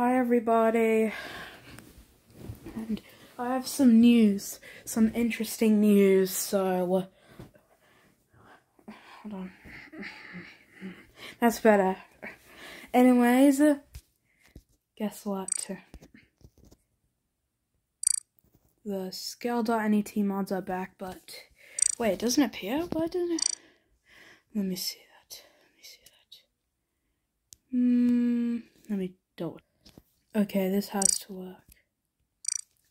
Hi, everybody. And I have some news, some interesting news. So, uh, hold on. That's better. Anyways, uh, guess what? The Skeld.net mods are back, but wait, it doesn't appear? Why doesn't it? Let me see that. Let me see that. Hmm. Let me do it. Okay, this has to work.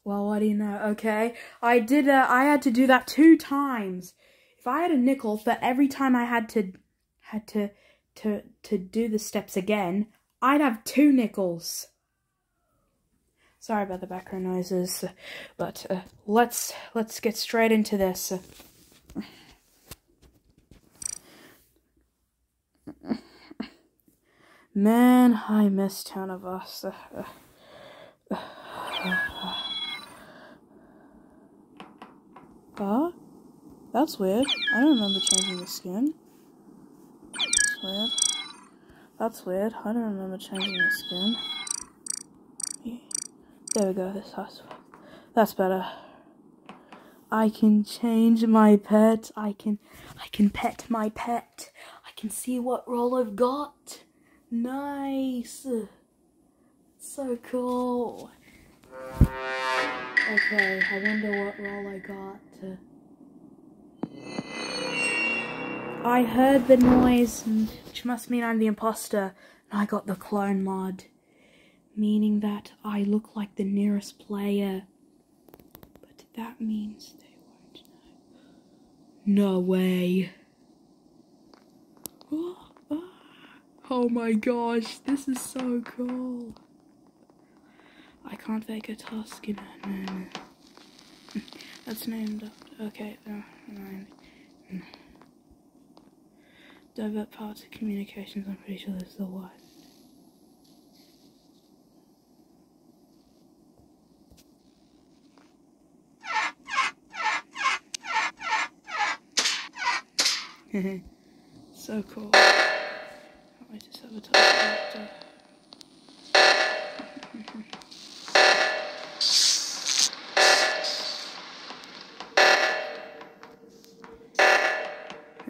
Well, what do you know? Okay, I did. Uh, I had to do that two times. If I had a nickel for every time I had to had to to to do the steps again, I'd have two nickels. Sorry about the background noises, but uh, let's let's get straight into this. Man, I miss Town of Us. Huh? That's weird. I don't remember changing the skin. That's weird. That's weird. I don't remember changing the skin. There we go. This house. That's better. I can change my pet. I can. I can pet my pet. I can see what role I've got. Nice. So cool. Okay, I wonder what role I got. I heard the noise, which must mean I'm the imposter, and I got the clone mod, meaning that I look like the nearest player. But that means they won't know. No way. Oh, oh. my gosh, this is so cool. I can't fake a task in it. No, no. That's named. After. Okay, uh. Divert parts of communications. I'm pretty sure this is the one. so cool. Can't have a after.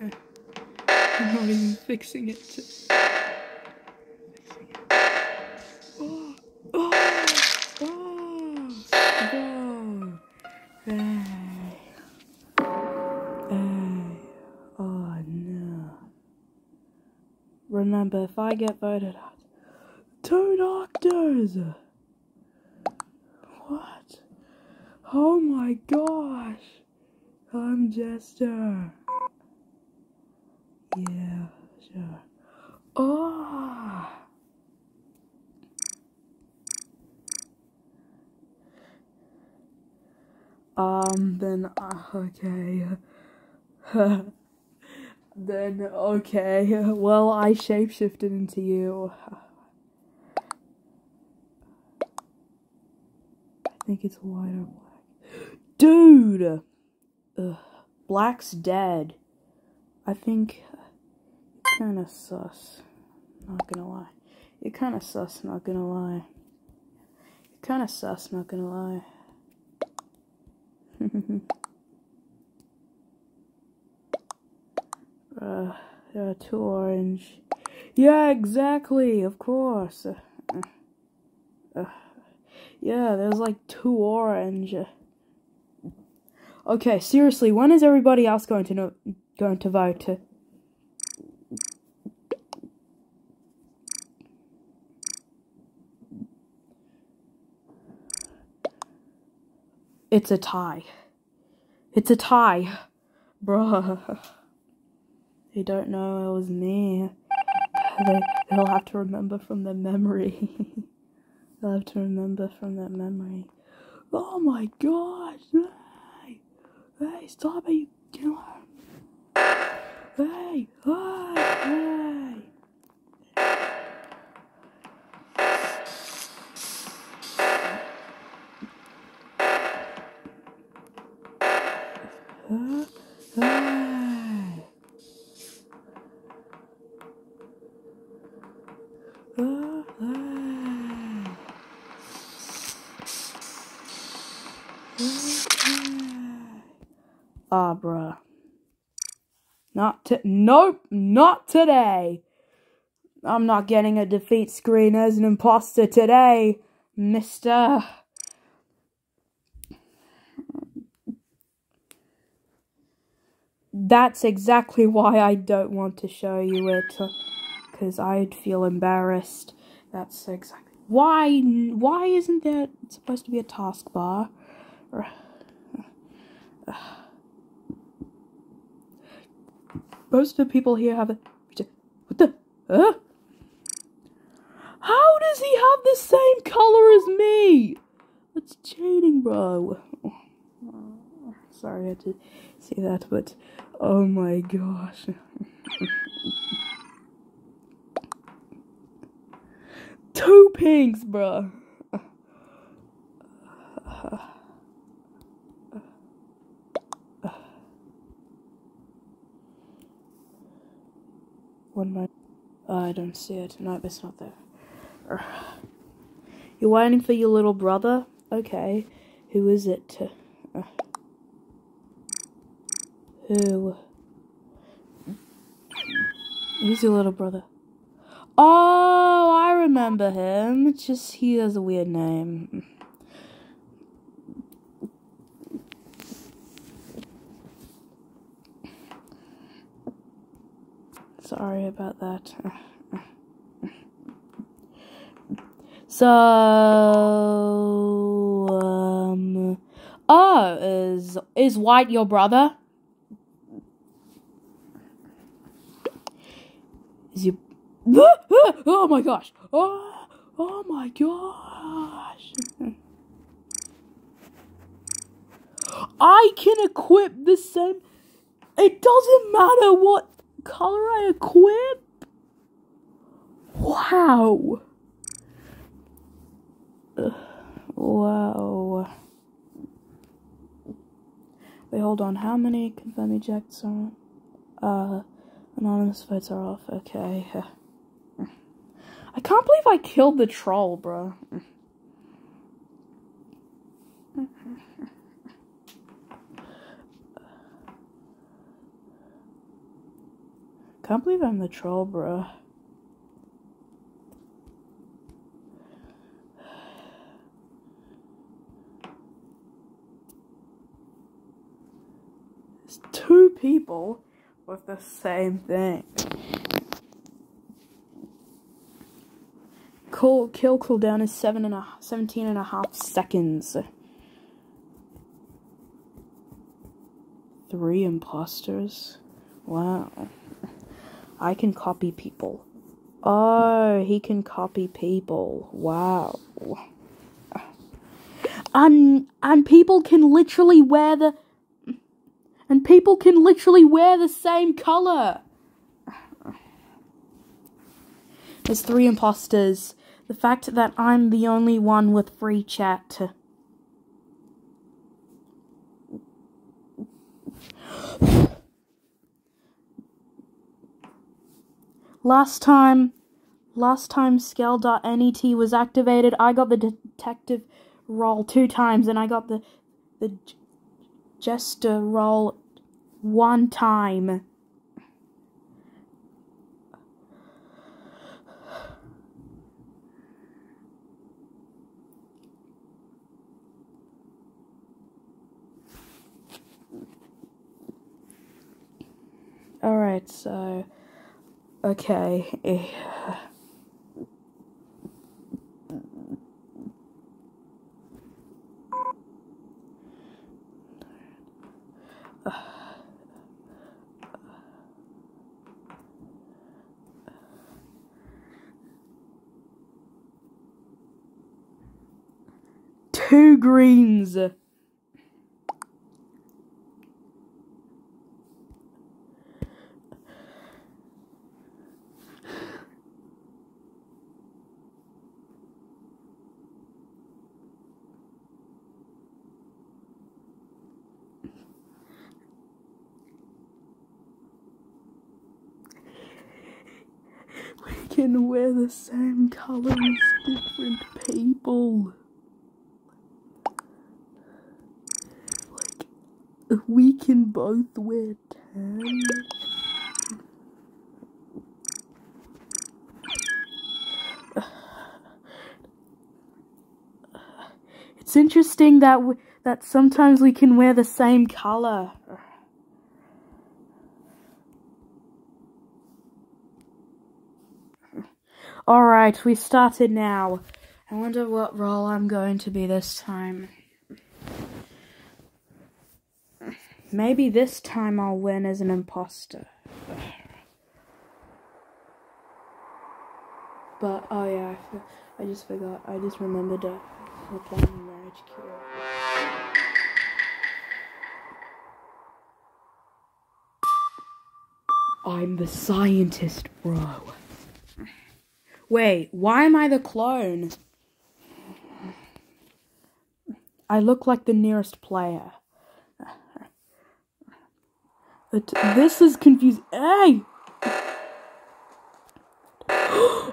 I'm not even. Fixing it. Remember, if I get voted out, two doctors! What? Oh my gosh! I'm Jester. Yeah, sure. Oh! Um, then, uh, okay. then, okay. Well, I shapeshifted into you. I think it's white or black. Dude! Ugh. Black's dead. I think uh, kind of sus. Not gonna lie. You're kind of sus, not gonna lie. You're kind of sus, not gonna lie. uh, there are two orange. Yeah, exactly, of course. Uh, uh, yeah, there's like two orange. Okay, seriously, when is everybody else going to know, going to vote? It's a tie. It's a tie. Bruh. They don't know it was me. They, they'll have to remember from their memory. they'll have to remember from their memory. Oh my gosh! Hey! Hey, stop it, you killer! Hey! Hey! Hey! To- Nope, not today. I'm not getting a defeat screen as an imposter today, mister. That's exactly why I don't want to show you it, because I'd feel embarrassed. That's exactly why. Why isn't there supposed to be a taskbar? Most of the people here have a. What the? How does he have the same color as me? That's cheating, bro. Sorry I had to say that, but oh my gosh. Two pinks, bro. One more. Oh, I don't see it. No, it's not there. You're waiting for your little brother? Okay. Who is it? Who? Who's your little brother? Oh, I remember him. It's just he has a weird name. Sorry about that. So, um, oh, is is White your brother? Is you? Oh my gosh! Oh, oh my gosh! I can equip the same. It doesn't matter what color I equip. Wow. Wow. Wait, hold on. How many confirm ejects are Uh, anonymous votes are off. Okay. I can't believe I killed the troll, bro. Can't believe I'm the troll, bro. It's two people with the same thing. Kill, kill cooldown is seven and a, 17 and a half seconds. Three imposters? Wow. I can copy people. Oh, he can copy people. Wow. And and people can literally wear the and people can literally wear the same color. There's three imposters. The fact that I'm the only one with free chat. Last time, last time Skeld.net was activated, I got the detective role two times, and I got the the jester role one time. Alright, so Okay. Two greens. Wear the same color as different people. Like, We can both wear tan. It's interesting that that sometimes we can wear the same color. Alright, we started now. I wonder what role I'm going to be this time. Maybe this time I'll win as an imposter. But, oh yeah, I, I just forgot. I just remembered uh, we're Marriage Cure. I'm the scientist, bro. Wait, why am I the clone? I look like the nearest player. But this is confusing. Hey!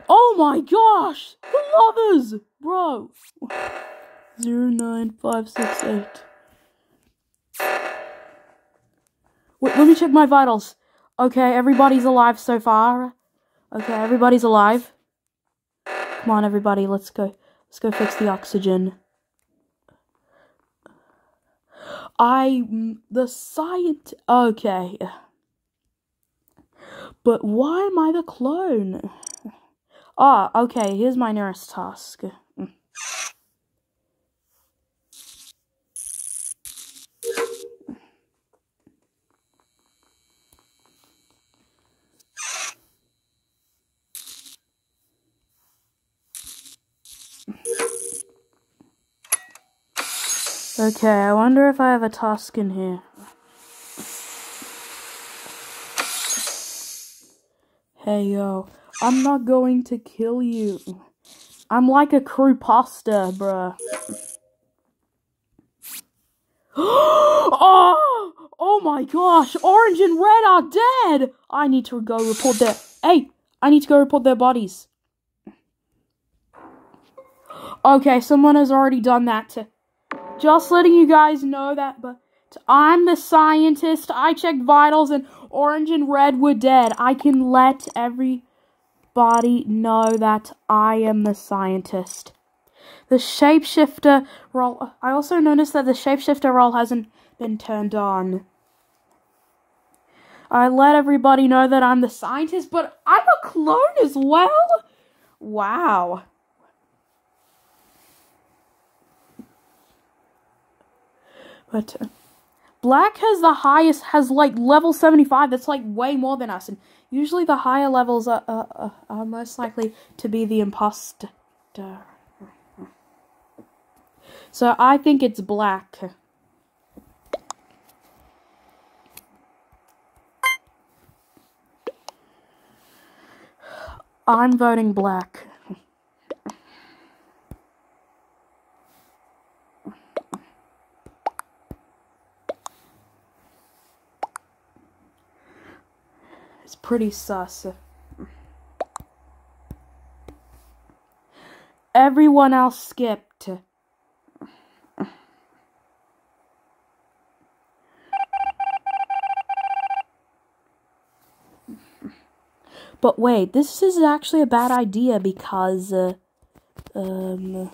oh my gosh! The lovers! Bro! Zero nine five six eight. Wait, let me check my vitals. Okay, everybody's alive so far. Okay, everybody's alive. Come on, everybody, let's go. Let's go fix the oxygen. I the science. Okay. But why am I the clone? Ah, okay, here's my nearest task. Okay, I wonder if I have a task in here. Hey yo, I'm not going to kill you. I'm like a crew pasta, bruh. oh! Oh my gosh! Orange and red are dead! I need to go report their. Hey! I need to go report their bodies. Okay, someone has already done that to. Just letting you guys know that, but I'm the scientist. I checked vitals and orange and red were dead. I can let everybody know that I am the scientist. The shapeshifter role. I also noticed that the shapeshifter role hasn't been turned on. I let everybody know that I'm the scientist, but I'm a clone as well? Wow. But uh, Black has the highest, has like level 75. That's like way more than us. And usually the higher levels are, are, are most likely to be the imposter. So I think it's Black. I'm voting Black. It's pretty sus. Everyone else skipped. But wait, this is actually a bad idea because, uh, um,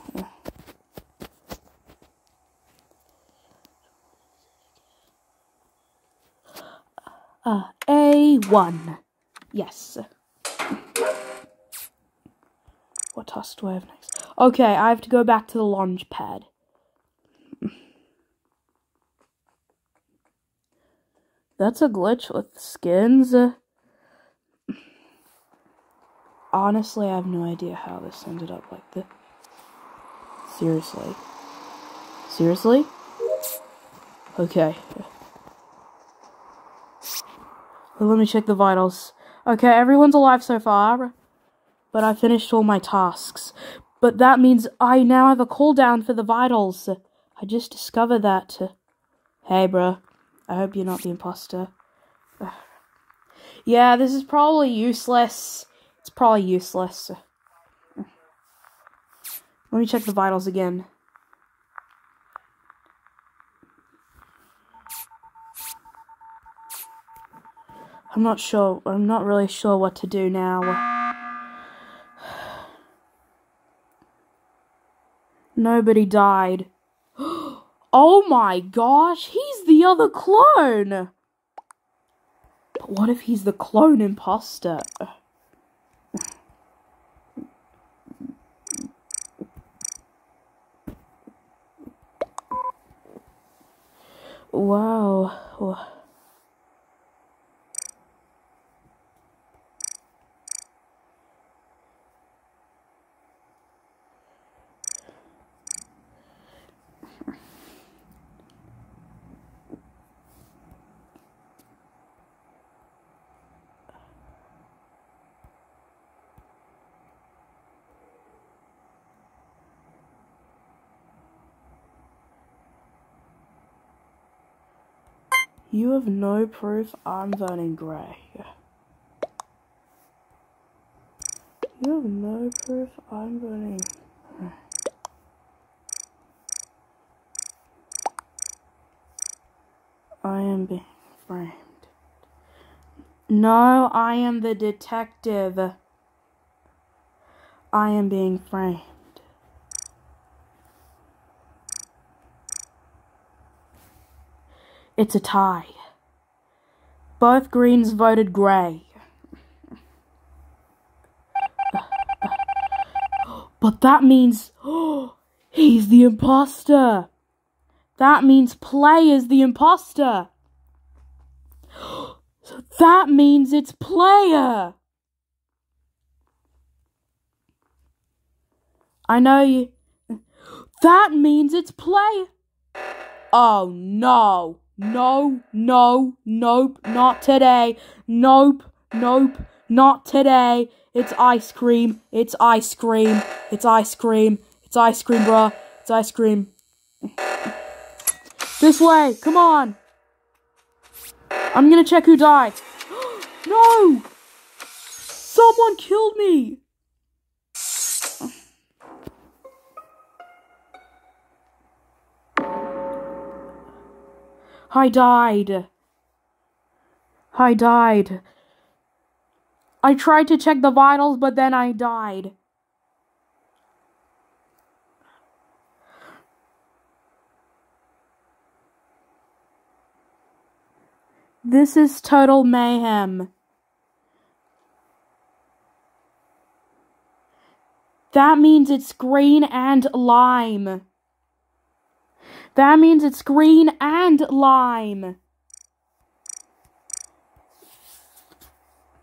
uh, A1. Yes. What task do I have next? Okay, I have to go back to the launch pad. That's a glitch with skins. Honestly, I have no idea how this ended up like this. Seriously. Seriously? Okay. Let me check the vitals. Okay, everyone's alive so far. But I finished all my tasks. But that means I now have a cooldown for the vitals. I just discovered that. Hey, bruh. I hope you're not the imposter. Yeah, this is probably useless. It's probably useless. Let me check the vitals again. I'm not sure. I'm not really sure what to do now. Nobody died. Oh my gosh, he's the other clone! But what if he's the clone imposter? Wow. You have no proof I'm voting grey. You have no proof I'm voting grey. I am being framed. No, I am the detective. I am being framed. It's a tie. Both Greens voted grey. But that means oh, he's the imposter. That means Play is the imposter. So that means it's Player. I know you. That means it's Play. Oh no. No, no, nope, not today. Nope, nope, not today. It's ice cream. It's ice cream. It's ice cream. It's ice cream, bruh. It's ice cream. This way, come on. I'm gonna check who died. no! Someone killed me! I died. I died. I tried to check the vitals, but then I died. This is total mayhem. That means it's green and lime. That means it's green and lime.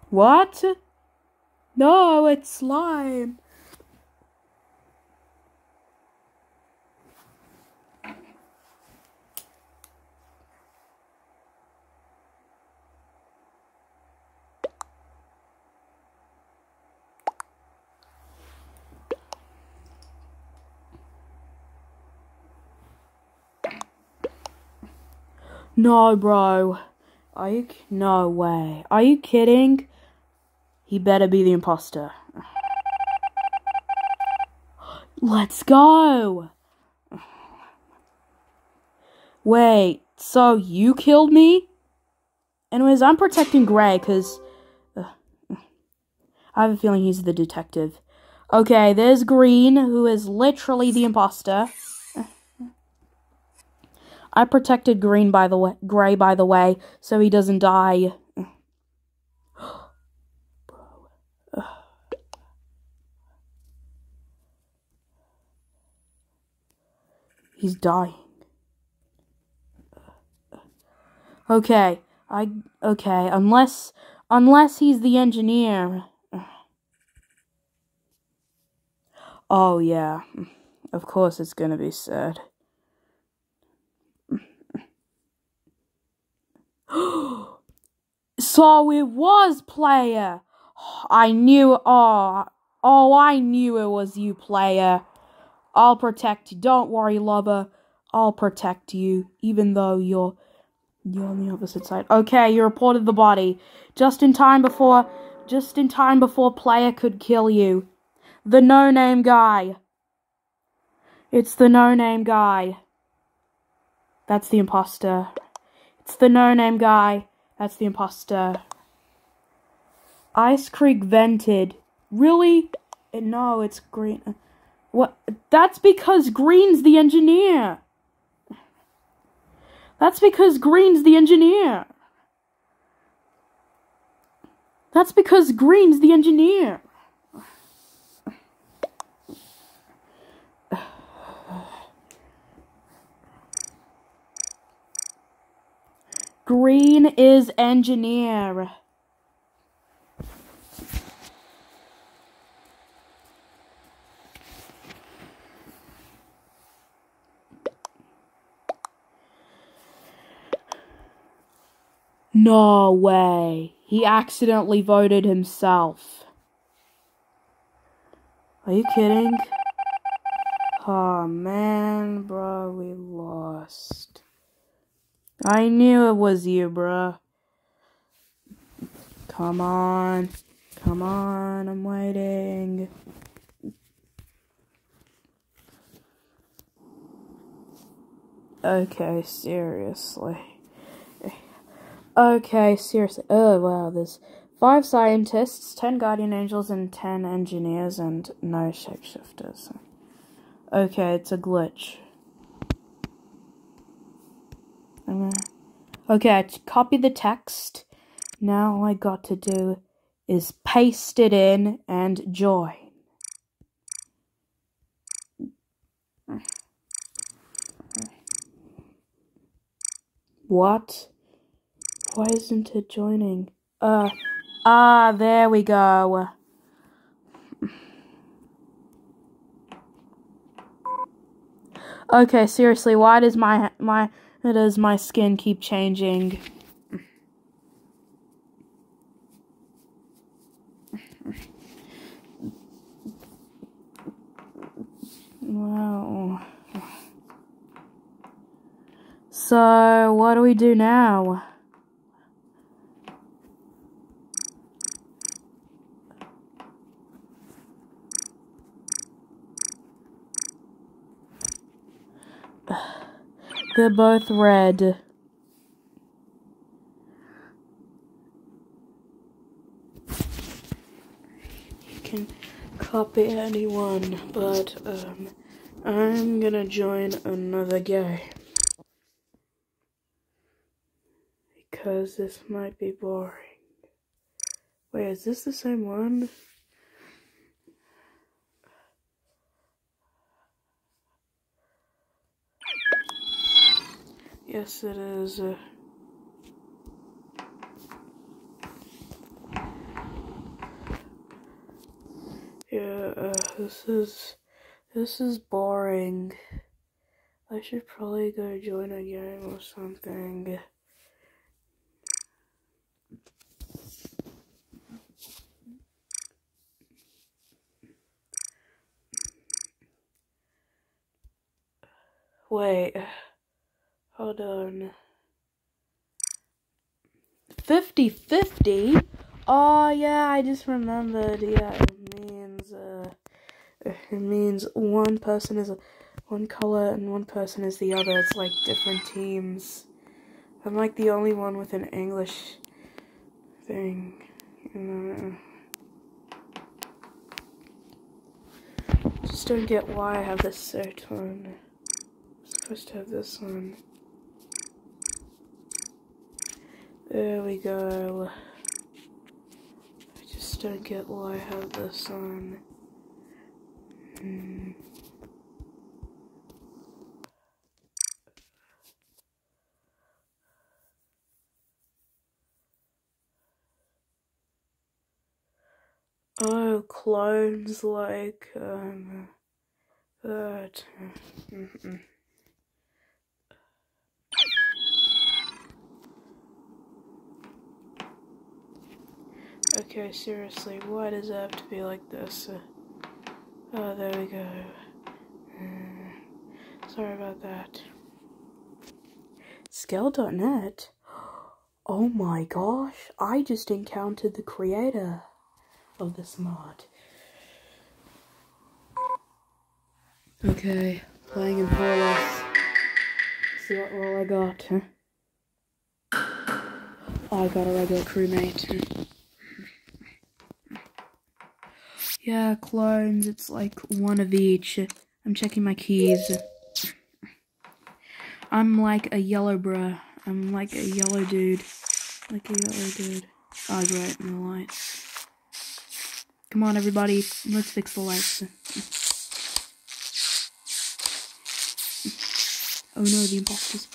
What? No, it's slime. No, bro. Are you? No way. Are you kidding? He better be the imposter. Let's go! Wait, so you killed me? Anyways, I'm protecting Grey, because... I have a feeling he's the detective. Okay, there's Green, who is literally the imposter. I protected Green by the way, Gray by the way, so he doesn't die. He's dying. Okay, I okay, unless unless he's the engineer. Oh yeah. Of course it's going to be sad. so it was player. I knew. Oh, oh, I knew it was you, player. I'll protect you. Don't worry, lover. I'll protect you, even though you're you're on the opposite side. Okay, you reported the body just in time before just in time before player could kill you. The no-name guy. It's the no-name guy. That's the imposter. It's the no-name guy. That's the imposter. Ice Creek vented. Really? Uh, No, it's green. uh, What? That's because Green's the engineer. That's because Green's the engineer. That's because Green's the engineer. Green is engineer. No way. He accidentally voted himself. Are you kidding? Oh man, bro, we lost. I knew it was you, bro. Come on. Come on, I'm waiting. Okay, seriously. Okay, seriously. Oh, wow, there's five scientists, ten guardian angels, and ten engineers, and no shapeshifters. Okay, it's a glitch. Okay, copy the text. Now all I got to do is paste it in and join. What? Why isn't it joining? Uh, ah, there we go. Okay, seriously, why does my my does my skin keep changing? Wow. So, what do we do now? They're both red. You can copy anyone, but um, I'm gonna join another guy. Because this might be boring. Wait, is this the same one? Yes, it is. Uh, yeah, uh, this is this is boring. I should probably go join a game or something. Wait. Hold on. 50 50? Oh, yeah, I just remembered. Yeah, it means, uh, it means one person is one color and one person is the other. It's like different teams. I'm like the only one with an English thing. Just don't get why I have this shirt on. I'm supposed to have this on. There we go. I just don't get why I have this on. Hmm. Oh, clones like um that. Mm-mm. Okay, seriously, why does it have to be like this? Uh, oh, there we go. Uh, sorry about that. Skeld.net? Oh my gosh, I just encountered the creator of this mod. Okay, playing in Polus. See what role I got, huh? I got a regular crewmate. Yeah, clones. It's like one of each. I'm checking my keys. I'm like a yellow bruh. I'm like a yellow dude. Like a yellow dude. Oh, great, no lights. Come on, everybody. Let's fix the lights. Oh no, the imposters.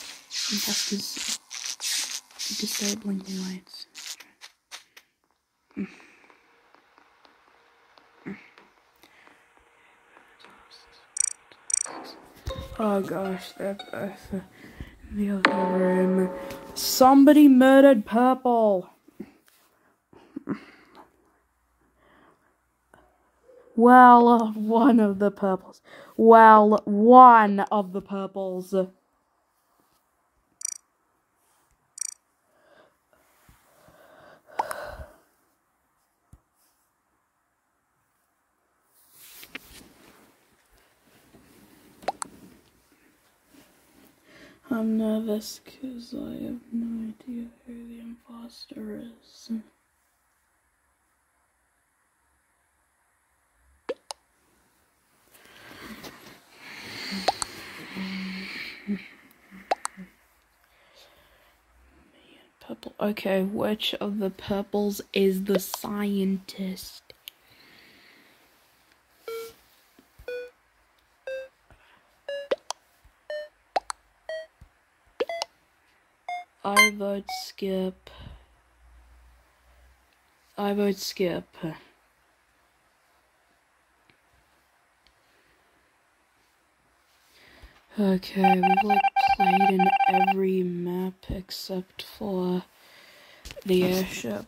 Imposters disabling the lights. Oh gosh, they're in uh, the other room. Somebody murdered Purple. Well, one of the purples. Well, one of the purples. I'm nervous because I have no idea who the imposter is. Purple. Okay, which of the purples is the scientist? I vote skip. I vote skip. Okay, we've like played in every map except for the airship.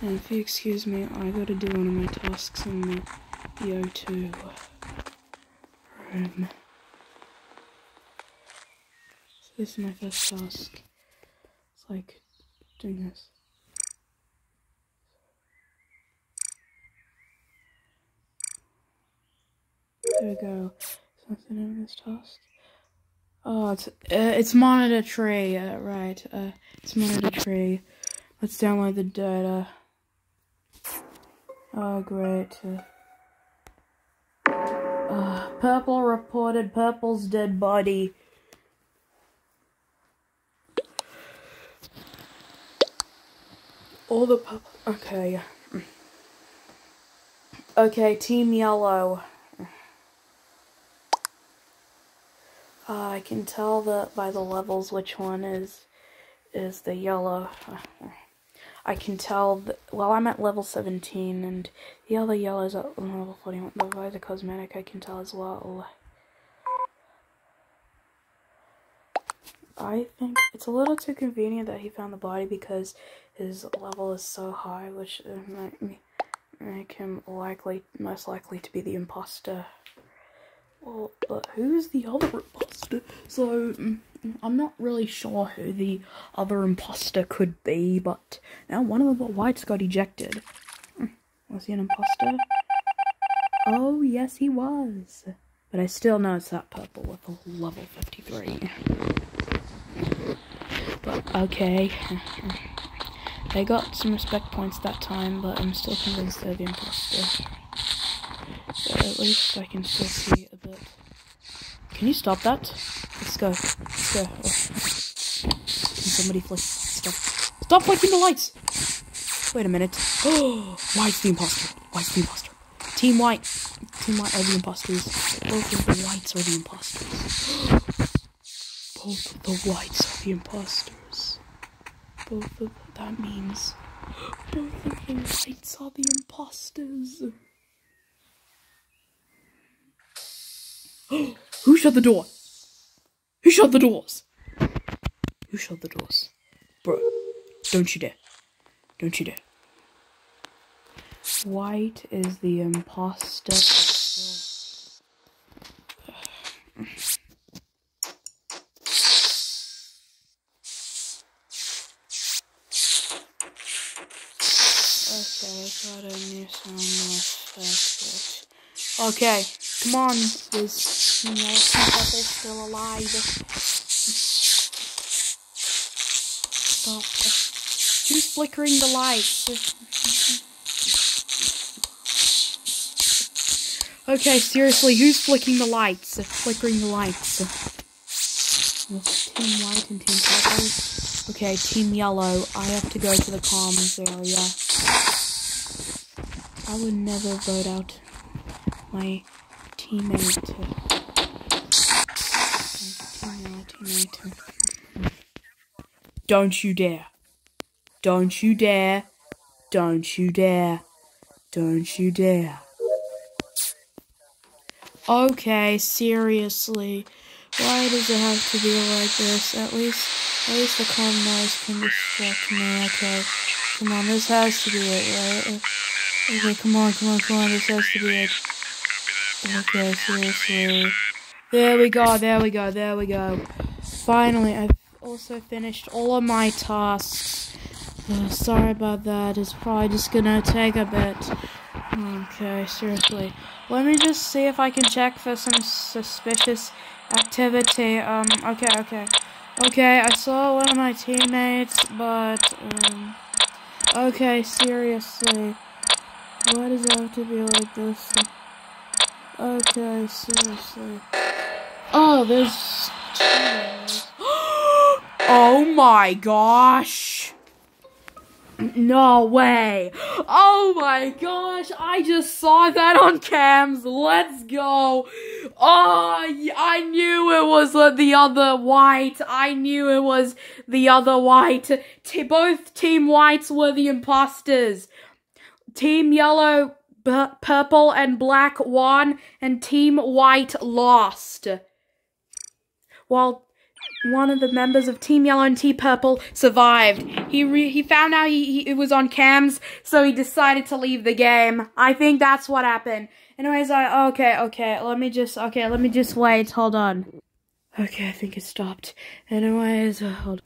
And if you excuse me, I gotta do one of my tasks in the, the O2 room. So this is my first task. It's like doing this. There we go. Something in this task. Oh, it's uh, it's monitor tree. Uh, right. Uh, it's monitor tree. Let's download the data. Oh, great. Uh, uh, purple reported purple's dead body. All the. Okay. Okay, Team Yellow. Uh, I can tell that by the levels which one is is the yellow. I can tell well I'm at level 17 and the other yellow is at level 41. The visor cosmetic I can tell as well. I think it's a little too convenient that he found the body because his level is so high, which might make him likely, most likely to be the imposter. Well, but who's the other imposter? So, mm, I'm not really sure who the other imposter could be, but now one of the whites got ejected. Hmm, was he an imposter? Oh, yes, he was. But I still know it's that purple with a level 53. But, okay. They got some respect points that time, but I'm still convinced they're the imposter. At least I can still see a bit. Can you stop that? Let's go. Let's go. Oh. Can somebody flick? Stop. Stop flicking the lights! Wait a minute. Oh, White's the imposter. White's the imposter. Team White. Team White are the imposters. Both of the Whites are the imposters. Both of the Whites are the imposters. Both of that means both of the Whites are the imposters. Who shut the door? Who shut the doors? Who shut the doors? Bro, don't you dare. Don't you dare. White is the imposter. Okay, got a new sound effect. Okay, come on, there's you know, people still alive. Stop. Who's flickering the lights? Okay, seriously, who's flicking the lights? Flickering the lights. Team white and team purple. Okay, team yellow. I have to go to the comms area. I would never vote out my teammate. Don't you dare. Don't you dare. Don't you dare. Don't you dare. Okay, seriously. Why does it have to be like this? At least, at least the calm noise can distract me. Okay, come on, this has to be it, right? Okay, come on, come on, come on, this has to be it. Okay, seriously. There we go, there we go, there we go. Finally, I've also finished all of my tasks. Uh, sorry about that, it's probably just gonna take a bit. Okay, seriously. Let me just see if I can check for some suspicious activity. Um, okay, okay. Okay, I saw one of my teammates, but, um, okay, seriously. Why does it have to be like this? Okay, seriously. Oh, there's Oh my gosh! No way. Oh my gosh, I just saw that on cams. Let's go. Oh, I knew it was the other white. I knew it was the other white. Both Team Whites were the imposters. Team Yellow, Purple, and Black won, and Team White lost. While one of the members of Team Yellow and Team Purple survived. He he found out he, he, it was on cams, so he decided to leave the game. I think that's what happened. Anyways, I okay, okay. Let me just okay. Let me just wait. Hold on. Okay, I think it stopped. Anyways, uh, hold.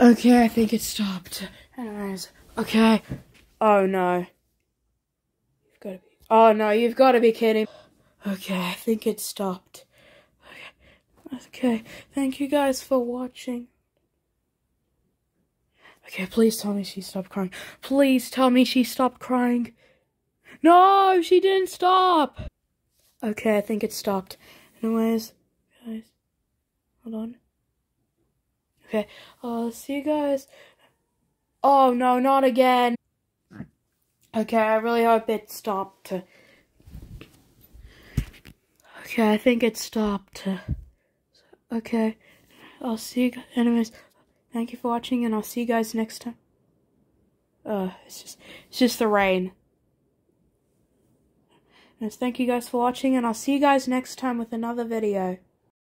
Okay, I think it stopped. Anyways, okay. Oh no. You've got to be. Oh no, you've got to be kidding. Okay, I think it stopped. Okay, thank you guys for watching. Okay, please tell me she stopped crying. Please tell me she stopped crying. No, she didn't stop. Okay, I think it stopped. Anyways, guys, hold on. Okay, I'll see you guys. Oh, no, not again. Okay, I really hope it stopped. Okay, I think it stopped. Okay. I'll see you guys. Anyways, thank you for watching, and I'll see you guys next time. Uh, it's just, it's just the rain. Thank you guys for watching, and I'll see you guys next time with another video.